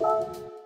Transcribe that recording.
you